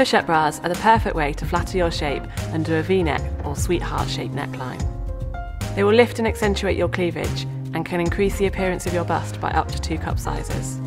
push-up bras are the perfect way to flatter your shape and do a v-neck or sweetheart shaped neckline. They will lift and accentuate your cleavage and can increase the appearance of your bust by up to two cup sizes.